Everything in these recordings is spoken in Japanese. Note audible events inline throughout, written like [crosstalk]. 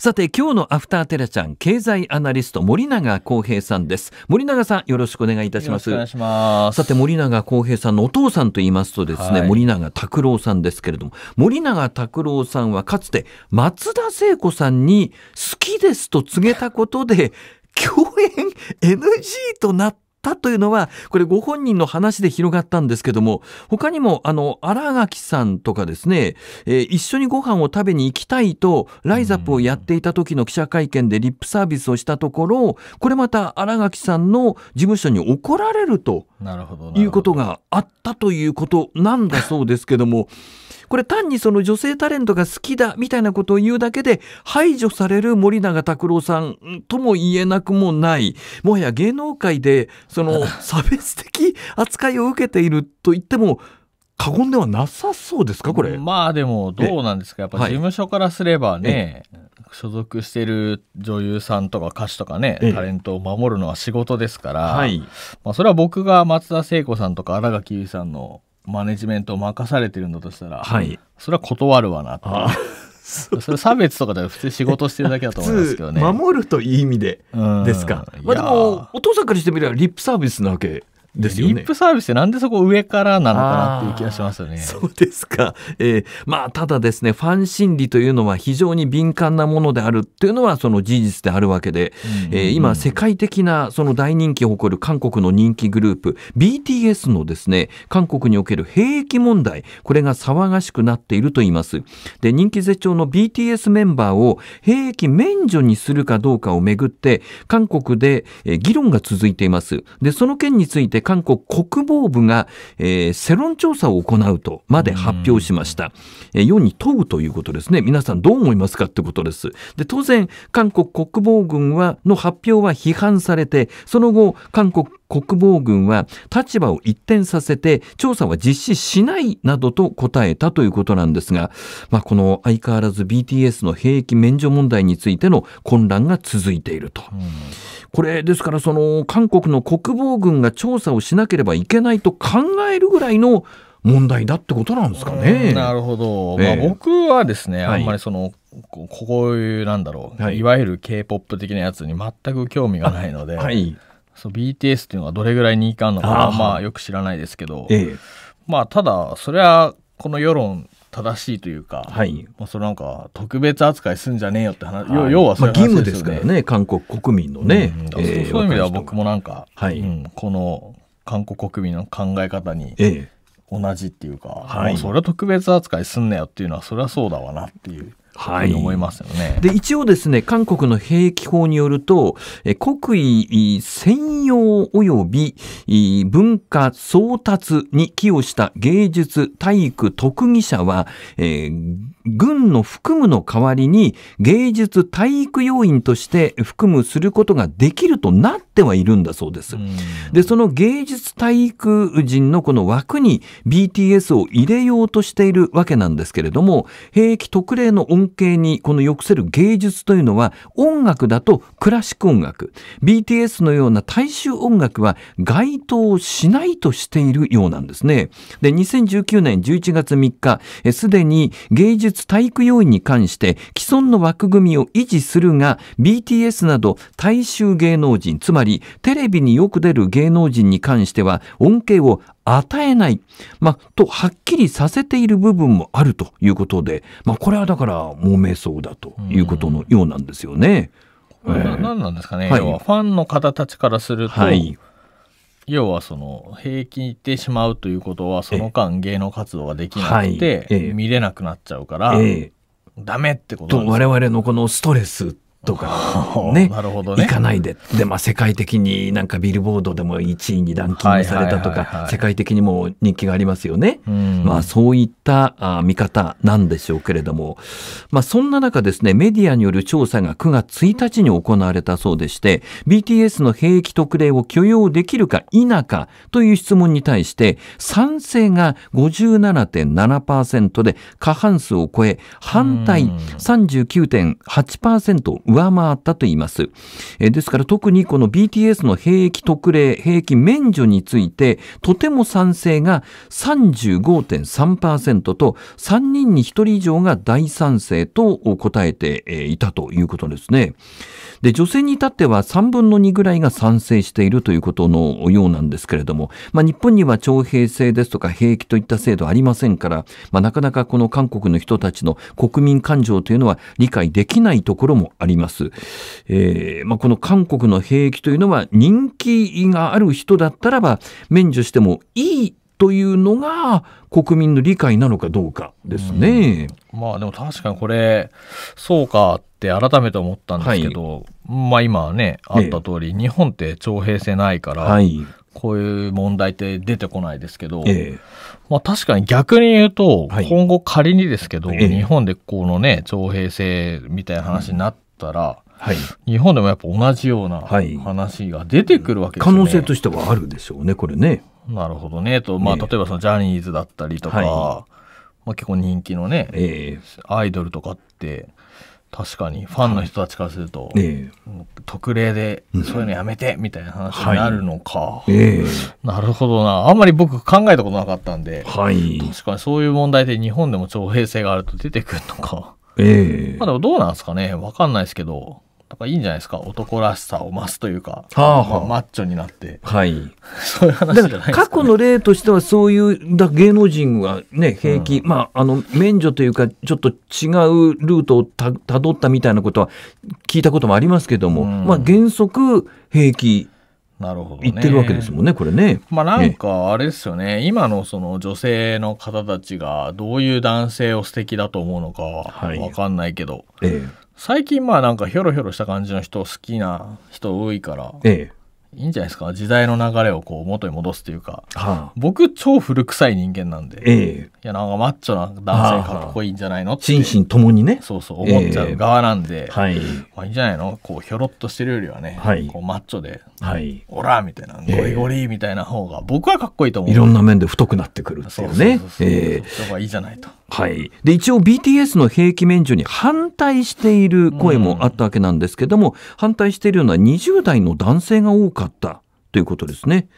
さて今日のアフターテラちゃん経済アナリスト森永康平さんです。森永さんよろしくお願いいたします。お願いします。さて森永康平さんのお父さんと言いますとですね、はい。森永拓郎さんですけれども森永拓郎さんはかつて松田聖子さんに好きですと告げたことで共演 NG となったというのはこれご本人の話で広がったんですけども他にもあの新垣さんとかですね、えー一緒にご飯を食べに行きたいとライザップをやっていた時の記者会見でリップサービスをしたところこれまた新垣さんの事務所に怒られるということがあったということなんだそうですけども、これ単にその女性タレントが好きだみたいなことを言うだけで排除される森永卓郎さんとも言えなくもない。もはや芸能界でその [laughs] 差別的扱いを受けていると言っても過言ではなさそうですかこれ？まあでもどうなんですかやっぱはい事務所からすればね、所属してる女優さんとか歌手とかね、ええタレントを守るのは仕事ですから、はい。まあ、それは僕が松田聖子さんとか新垣結衣さんのマネジメントを任されてるんだとしたら、はい。それは断るわなっていうあそれ差別とかでは普通仕事してるだけだと思いますけどね。守るという意味でうんですか。いまあでやもお父さんからしてみればリップサービスなわけですよね。リップサービスってなんでそこ上からなのかなっていう気がしますよね。そうですか。えーまあ、ただですね、ファン心理というのは非常に敏感なものであるっていうのはその事実であるわけで、うんえー今世界的なその大人気を誇る韓国の人気グループ BTS のですね、韓国における兵役問題、これが騒がしくなっていると言います。で、人気絶頂の BTS メンバーを兵役免除にするかどうかをめぐって、韓国でえー議論が続いています。で、その件について韓国国防部が、えー世論調査を行うとまで発表しました。えー世に問うということですね。皆さんどう思いますかってことです。で、当然、韓国国防軍は、の発表は批判されて、その後、韓国国防軍は立場を一転させて調査は実施しないなどと答えたということなんですが、まあ、この相変わらず BTS の兵役免除問題についての混乱が続いていると。これですからその韓国の国防軍が調査をしなければいけないと考えるぐらいの問題だってことなんですかね。なるほど、ええまあ、僕はですね、はいあんまりそのここういうなんだろう、はいい、わゆる k p o p 的なやつに全く興味がないので、はい。そう BTS っていうのがどれぐらい人気あるのかまあよく知らないですけど、ええ。まあただそれはこの世論正しいというか、はい。まあ、それなんか特別扱いすんじゃねえよって話、要はい要はそういうまあ義務です。からね、韓国国民のね。うんええそういう意味では僕もなんか、はいうんこの韓国国民の考え方にええ。同じっていうか、はいもうそれは特別扱いすんなよっていうのはそれはそうだわなっていうはふうに思いますよね。で一応ですね韓国の兵役法によるとえ国威専用及びい文化創達に寄与した芸術体育特技者は、えー軍の服務の代わりに芸術体育要員として服務することができるとなってはいるんだそうです。うんで、その芸術体育人のこの枠に BTS を入れようとしているわけなんですけれども、兵役特例の恩恵にこの抑せる芸術というのは音楽だとクラシック音楽、BTS のような大衆音楽は該当しないとしているようなんですね。で、2019年11月3日、えすでに芸術体育要員に関して既存の枠組みを維持するが BTS など大衆芸能人つまりテレビによく出る芸能人に関しては恩恵を与えない、まあ、とはっきりさせている部分もあるということで、まあ、これはだから揉めそうだということのようなんですよね。これなええ。何なんですかね、はい。ファンの方たちからすると、はい要はその兵役に行ってしまうということはその間芸能活動ができなくて、見れなくなっちゃうから、ええ。ダメってことと我々のこのストレスとかよ [laughs] ねなるほどね。行かないで。で、まあ、世界的になんかビルボードでも1位にランキングされたとか、世界的にも人気がありますよね。うん。まあ、そういったあ見方なんでしょうけれども、まあ、そんな中ですね、メディアによる調査が9月1日に行われたそうでして、BTS の兵役特例を許容できるか否かという質問に対して、賛成が57.7%で過半数を超え、反対うん。39.8%を上回ったといいます。ですから特にこの BTS の兵役特例、兵役免除について、とても賛成が35.3%と、3人に1人以上が大賛成と答えていたということですね。で、女性に至っては3分の2ぐらいが賛成しているということのようなんですけれども、まあ、日本には徴兵制ですとか兵役といった制度ありませんから、まあ、なかなかこの韓国の人たちの国民感情というのは理解できないところもあります。えーまあ、この韓国の兵役というのは人気がある人だったらば免除してもいいというのが国民の理解なのかどうかですね。まあでも確かにこれそうかって改めて思ったんですけど、まあ今ねあった通り、日本って徴兵制ないから、はい。こういう問題って出てこないですけど、えまあ確かに逆に言うと、はい今後仮にですけど、ええ日本でこのね徴兵制みたいな話になったら、はい。日本でもやっぱ同じようなはい話が出てくるわけですね。能性としてはあるでしょうね、これね。なるほどね。と、まあ、ええ。例えばそのジャニーズだったりとか、はまあ、結構人気のね、えアイドルとかって確かにファンの人たちからすると、ええ。もう特例でそういうのやめてみたいな話になるのか、ええ。なるほどな。あんまり僕考えたことなかったんでえはい。確かにそういう問題で日本でも徴兵制があると出てくるのか。ええ。まあでもどうなんですかね。わかんないですけどだからいいんじゃないですか？男らしさを増すというか、はあはあ。まあマッチョになって。はい。[laughs] そういう話じゃないですか、ね、過去の例としてはそういうだ芸能人はね兵役、まああの免除というかちょっと違うルートをた辿ったみたいなことは聞いたこともありますけども、うん。まあ原則兵役なるほどね。言ってるわけですもんねこれね。まあなんかあれですよね、今のその女性の方たちがどういう男性を素敵だと思うのかははい。わかんないけど、え最近まあなんかヒョロヒョロした感じの人好きな人多いからええ。いいんじゃないですか？時代の流れをこう元に戻すというか。えはあ、僕超古臭い人間なんで、いえ。えやなんかマッチョな男性かっこいいんじゃないのって。心身ともにね。そうそう思っちゃう側なんで、はい。まあいいんじゃないの？こうひょろっとしてるよりはね、はい。こうマッチョではい。オラみたいなええ。ゴリゴリみたいな方が僕はかっこいいと思う。いろんな面で太くなってくるってそいううね。そうそう。そうええ。そこはいいじゃないと。はい。で、一応 BTS の兵役免除に反対している声もあったわけなんですけども、反対しているのは20代の男性が多かったということですね。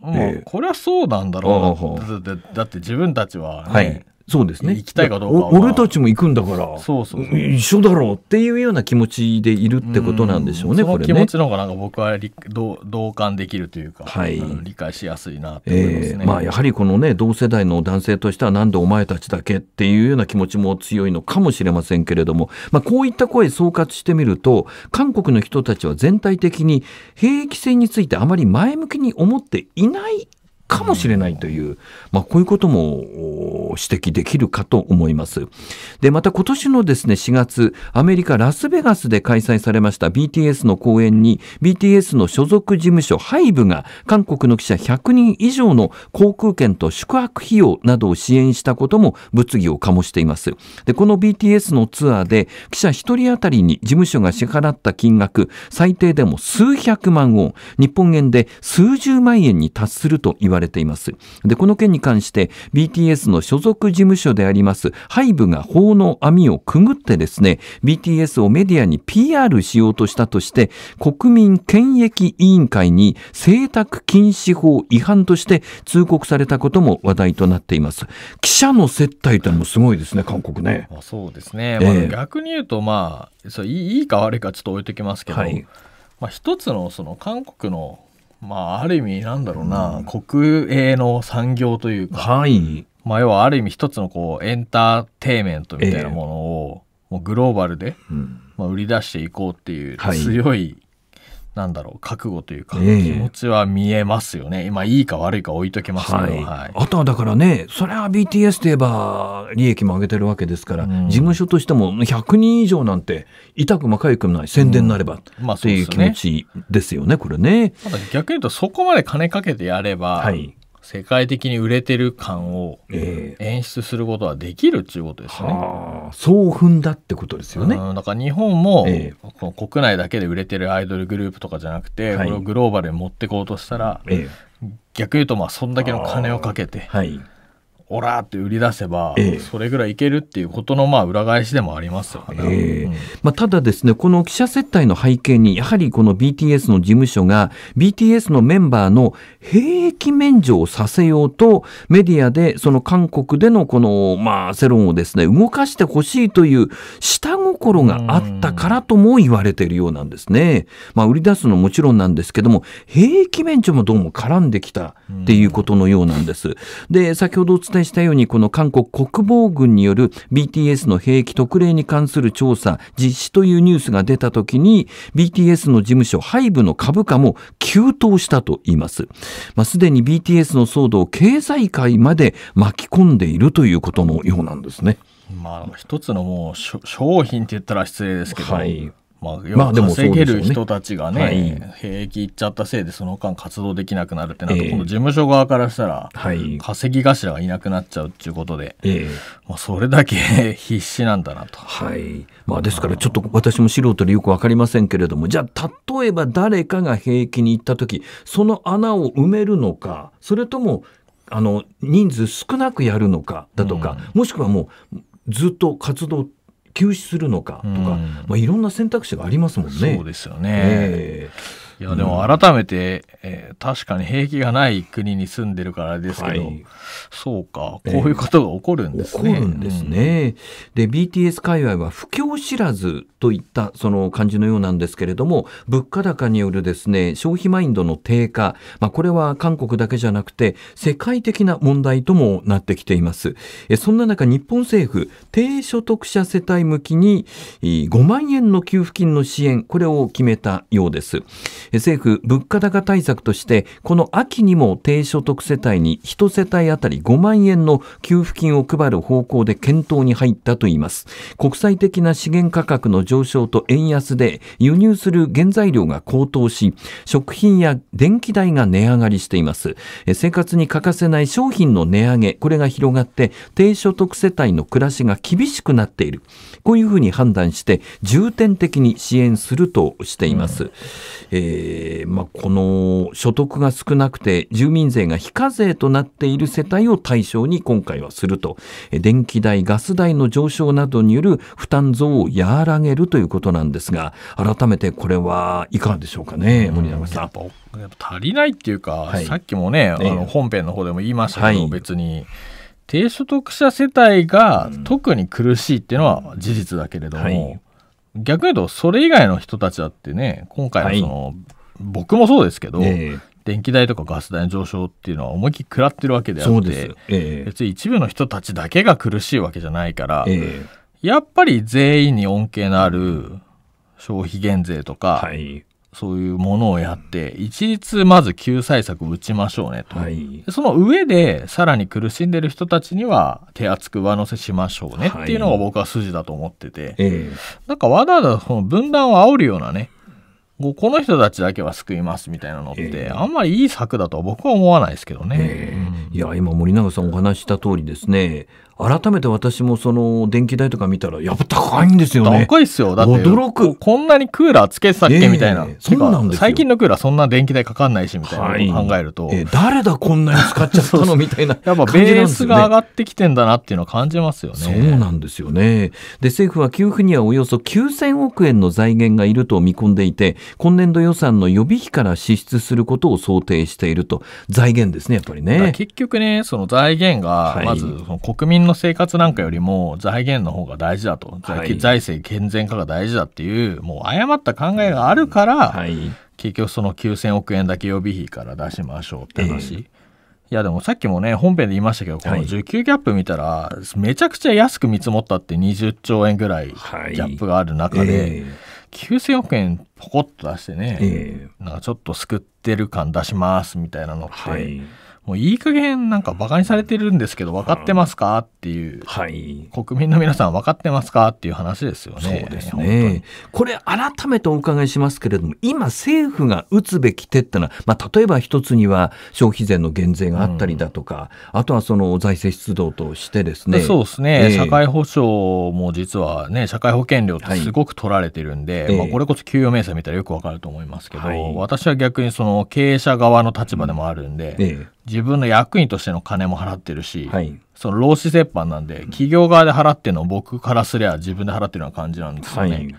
まあええこれはそうなんだろうあなだってだって自分たちはね、はい。そうですね。行きたいかどうか俺たちも行くんだから、そうそう一緒だろうっていうような気持ちでいるってことなんでしょうね、んこれね。その気持ちの方がなんか僕は理同同感できるというか、はいうん理解しやすいなって思いますね。えーまあやはりこのね同世代の男性としてはなんでお前たちだけっていうような気持ちも強いのかもしれませんけれども、まあ、こういった声総括してみると韓国の人たちは全体的に兵役制についてあまり前向きに思っていないかもしれないという、まあ、こういうことも指摘できるかと思います。で、また今年のですね、4月、アメリカ・ラスベガスで開催されました BTS の公演に、BTS の所属事務所、ハイブが韓国の記者100人以上の航空券と宿泊費用などを支援したことも物議を醸しています。で、この BTS のツアーで、記者1人当たりに事務所が支払った金額、最低でも数百万ウォン、日本円で数十万円に達すると言われています。で、この件に関して BTS の所属事務所であります、ハイブが法の網をくぐってですね、BTS をメディアに PR しようとしたとして、国民権益委員会に請託禁止法違反として通告されたことも話題となっています。記者の接待というのもすごいですね、韓国ね。まあ、そうですね、ええまあ、逆に言うとまあそういいいいか悪いかちょっと置いときますけど、はいまあ、一つのその韓国のまあある意味なんだろうな、国営の産業というか、はい。まあ、要はある意味一つのこうエンターテインメントみたいなものを、もうグローバルで、うん。まあ、売り出していこうっていうはい強い、なんだろう覚悟というか、ええ。気持ちは見えますよね。今いいか悪いか置いときますけど、ははい。いあとはだからね、それは BTS といえば利益も上げてるわけですから、うん。事務所としても100人以上なんて痛くも痒くもない宣伝になればまあっていう気持ちですよね、これね。ただ逆に言うとそこまで金かけてやれば、はい。世界的に売れてる感をええ演出することはできるっていうことですね。はあ、そう踏んだってことですよね。うんだから日本も、えこの国内だけで売れてるアイドルグループとかじゃなくて、はいこれをグローバルに持ってこうとしたらえ逆に言うとまあそんだけの金をかけてえはい。オラーって売り出せば、ええそれぐらいいけるっていうことのまあ裏返しでもありますよね。ええうんまあ、ただですね、この記者接待の背景に、やはりこの BTS の事務所が、BTS のメンバーの兵役免除をさせようと、メディアでその韓国でのこの、まあ、世論をですね、動かしてほしいという下心があったからとも言われているようなんですね。まあ、売り出すのもちろんなんですけども、兵役免除もどうも絡んできたっていうことのようなんです。で、先ほどお伝えしたように、この韓国国防軍による BTS の兵役特例に関する調査実施というニュースが出たときに、BTS の事務所、ハイブの株価も急騰したと言います。まあ、すでに BTS の騒動を経済界まで巻き込んでいるということのようなんですね。まあ一つのもう商品って言ったら失礼ですけど、はいまあ、ままあ、あでも稼げる人たちがね、はい兵役行っちゃったせいでその間活動できなくなるってなると、ええ今度事務所側からしたら、はい。稼ぎ頭がいなくなっちゃうっていうことで、ええまあ、それだけ必死なんだなと。はい。まあですからちょっと私も素人でよくわかりませんけれども、じゃあ例えば誰かが兵役に行った時、その穴を埋めるのか、それとも、あの、人数少なくやるのかだとか、もしくはもうずっと活動休止するのかとか、うんまあいろんな選択肢がありますもんね。そうですよね。えいやでも改めて、えー確かに兵役がない国に住んでるからですけど、はいそうかこういうことが起こるんです起ね。こるんですね。で BTS 界隈は不況知らずといったその感じのようなんですけれども物価高によるですね消費マインドの低下、まあ、これは韓国だけじゃなくて世界的な問題ともなってきています。えそんな中日本政府低所得者世帯向きにえー5万円の給付金の支援これを決めたようです。え政府物価高対策としてこの秋にも低所得世帯に1世帯当たり5万円の給付金を配る方向で検討に入ったといいます。国際的な資源価格の上昇と円安で輸入する原材料が高騰し食品や電気代が値上がりしています。え生活に欠かせない商品の値上げこれが広がって低所得世帯の暮らしが厳しくなっている。こういうふうに判断して重点的に支援するとしています、えーまあ、この所得が少なくて住民税が非課税となっている世帯を対象に今回はすると。え電気代ガス代の上昇などによる負担増を和らげるということなんですが改めてこれはいかがでしょうかね森永さん。足りないっていうか、はい。さっきもね、あえ。えの本編の方でも言いましたけど、はい。別に低所得者世帯が特に苦しいっていうのは事実だけれども、はい逆に言うとそれ以外の人たちだってね今回のその、僕もそうですけど、え電気代とかガス代の上昇っていうのは思いっきり食らってるわけえであって。え別に一部の人たちだけが苦しいわけじゃないから、ええ。やっぱり全員に恩恵のある消費減税とえか、はいそういうものをやって、一律まず救済策を打ちましょうねと。はい。でその上で、さらに苦しんでる人たちには手厚く上乗せしましょうねっていうのが僕は筋だと思ってて、ええ。なんかわざわざその分断を煽るようなね、こうこの人たちだけは救いますみたいなのって、ええ。あんまりいい策だとは僕は思わないですけどね。ええ。いや今森永さんお話しした通りですね改めて私もその電気代とか見たらやっぱ高いんですよね。高いっすよ。だって、驚くここんなにクーラーつけてたっけ、ええみたいな。そうなんです最近のクーラーそんな電気代かかんないし、みたいなことを考えると、えー [laughs] 誰だこんなに使っちゃったのみたいなやっぱベースが上がってきてんだなっていうのを感じますよね。そうなんですよね。で、政府は給付にはおよそ9000億円の財源がいると見込んでいて、今年度予算の予備費から支出することを想定していると。財源ですね、やっぱりね。結局ね、その財源がはい、まずその国民の生活なんかよりも財源の方が大事だと。はい財政健全化が大事だっていう、もう誤った考えがあるから、はい。結局その9000億円だけ予備費から出しましょうって話。えいやでもさっきもね本編で言いましたけどこのはい需給ギャップ見たらめちゃくちゃ安く見積もったって20兆円ぐらいギはいャップがある中で、え9000億円ポコッと出してーね、えなんかちょっと救ってる感出しますみたいなのって。もういい加減なんかバカにされてるんですけど分かってますか？っていう。はい。国民の皆さん分かってますか？っていう話ですよね。そうですね。これ改めてお伺いしますけれども、今政府が打つべき手ってのは、まあ、例えば一つには消費税の減税があったりだとか、あとはその財政出動としてですね。そうですね、ええ。社会保障も実はね、社会保険料ってすごく取られてるんで、はい。ええまあ、これこそ給与明細見たらよくわかると思いますけど、はい。私は逆にその経営者側の立場でもあるんで、ええ自分の役員としての金も払ってるし、はい。その労使折半なんで企業側で払ってるのを僕からすりゃ自分で払ってるような感じなんですよね。はい。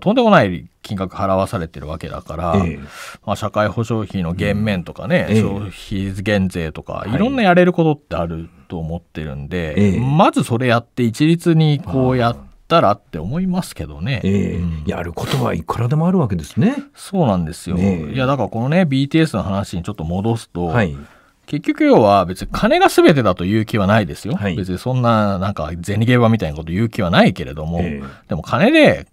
とんでもない金額払わされてるわけだから、ええまあ、社会保障費の減免とかね、ええ消費減税とか、いいろんなやれることってあると思ってるんで、ええまずそれやって一律にこうやったらって思いますけどね。ええうんやることはいくらでもあるわけですね。そうなんですよ。ねえいやだからこのね BTS の話にちょっと戻すと、はい。結局要は別に金が全てだという気はないですよ。はい別にそんななんか銭ゲーバーみたいなこと言う気はないけれども、ええでも金で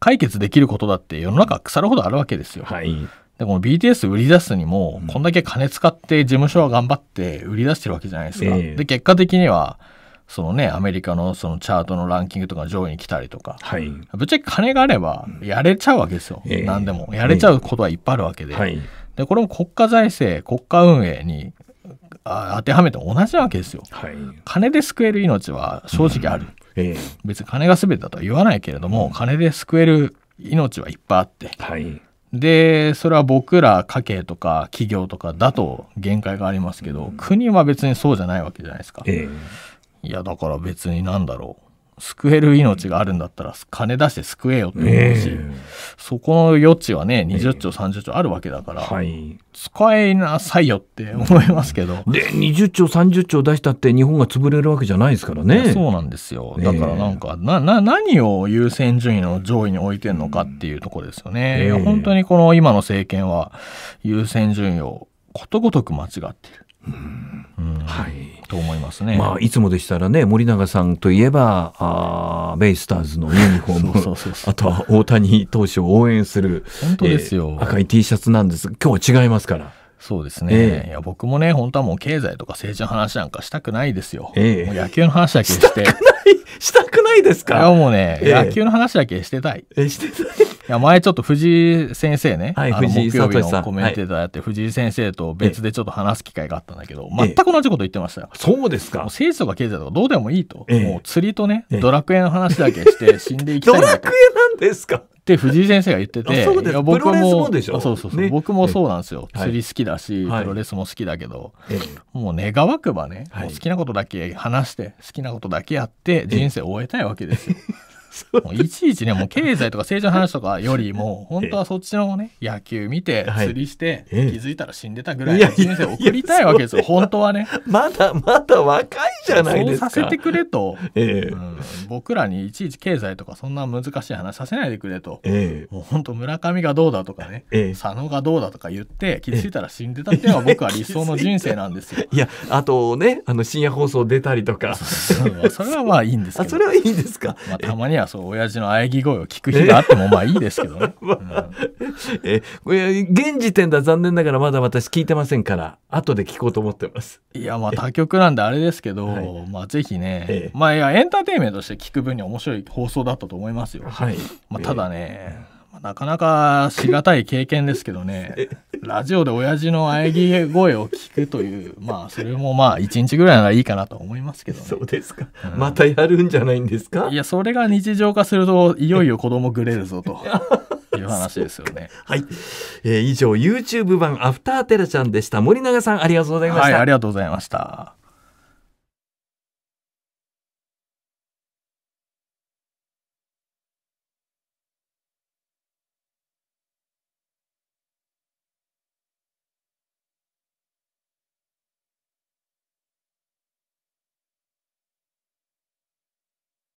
解決できることだって世の中腐るほどあるわけですよ。はい。でこの BTS 売り出すにも、うんこんだけ金使って事務所は頑張って売り出してるわけじゃないですか。ええで結果的にはそのねアメリカのそのチャートのランキングとか上位に来たりとか。はい。ぶっちゃけ金があればやれちゃうわけですよ。ええ何でも。やれちゃうことはいっぱいあるわけで。はい。で、これも国家財政、国家運営にあ当てはめて同じなわけですよ。はい。金で救える命は正直ある。ええ別に金が全てだとは言わないけれども、金で救える命はいっぱいあって。はい。で、それは僕ら家計とか企業とかだと限界がありますけど、国は別にそうじゃないわけじゃないですか。ええいや、だから別になんだろう。救える命があるんだったら金出して救えよって思うし、えそこの余地はね、20兆、30兆あるわけだから、えはい。使いなさいよって思いますけど。で、20兆、30兆出したって日本が潰れるわけじゃないですからね。そうなんですよ。だからなんか、な、な、何を優先順位の上位に置いてんのかっていうところですよね。ええ本当にこの今の政権は優先順位をことごとく間違っている。と思いますね。まあ、いつもでしたらね、森永さんといえば、あーベイスターズのユニフォーム、そうそうそうそう。あとは大谷投手を応援する、本当ですよ。えー赤い T シャツなんです。今日は違いますから。そうですね、ええ。いや僕もね本当はもう経済とか政治の話なんかしたくないですよ、ええ。もう野球の話だけしてしたくないですいやかもうね、ええ。野球の話だけしてたい。えしてない？いや前ちょっと藤井先生ね、あの木曜日のコメンテーターやって、藤井先生と別でちょっと話す機会があったんだけど、ええ。全く同じこと言ってましたよ。そうですか？もう。政治とか経済とかどうでもいいと、ええ。もう釣りとね、ええ。ドラクエの話だけして死んでいきたドいんだとラクエなんですか？って藤井先生が言ってて、あそうです。いやプロレスもそうそうそう、ね。僕もそうなんですよ。ええ。釣り好きだし、はい。プロレスも好きだけど、えもう願わくばね、はい。好きなことだけ話して、好きなことだけやって、人人生終えたいわけですよ。もういちいちね、もう経済とか政治の話とかよりも、本当はそっちのね、[laughs] 野球見て、はい釣りして、ええ気づいたら死んでたぐらいの人生を送りたいわけですよ、本当はね。まだまだ若いじゃないですか。そうさせてくれと、ええうん僕らにいちいち経済とかそんな難しい話させないでくれと。えもう本当村上がどうだとかね、ええ佐野がどうだとか言って気づいたら死んでたっていうのが僕は理想の人生なんですよ。えいや、あとね、あの深夜放送出たりとか。[laughs] それはまあいいんですけあ、ど。それはいいですか？まあ、たまにはそう親父の喘ぎ声を聞く日があってもまあいいですけどね。[laughs] うんえ、現時点では残念ながらまだ私聞いてませんから、後で聞こうと思ってます。いやまあ他局なんであれですけど、はいまあぜひね、ええまあいやエンターテインメントとして聞く分には面白い放送だったと思いますよ。はい。まあ、ただね、まあなかなかしがたい経験ですけどね、[laughs] ラジオで親父の喘ぎ声を聞くという、まあそれもまあ一日ぐらいならいいかなと思いますけどね。そうですか。うんまたやるんじゃないんですか？いや、それが日常化すると、いよいよ子供ぐれるぞという話ですよね。[laughs] はい。えー以上、YouTube 版アフターテラちゃんでした。森永さん、ありがとうございました。はい、ありがとうございました。